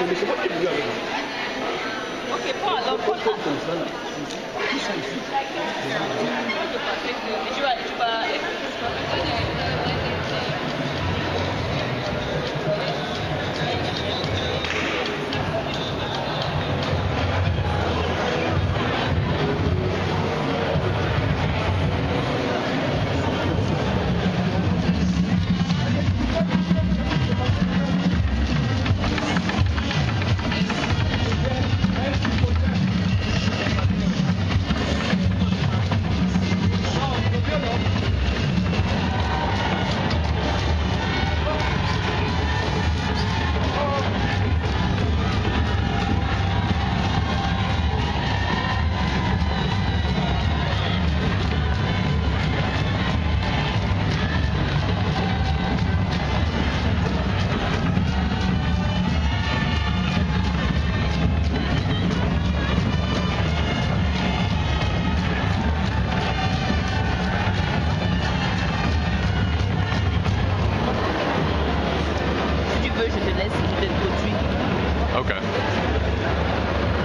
Ok, alors. Comme ça, là. Ici. Tu vas, tu vas...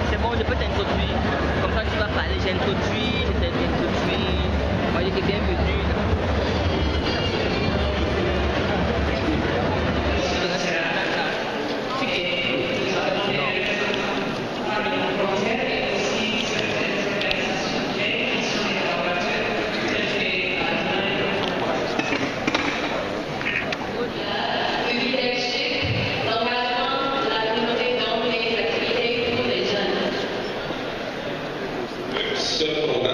C'est bon, je peux t'introduire. Comme ça, tu vas parler. J'ai introduit, je t'ai introduit. Moi, je t'ai bienvenue. separate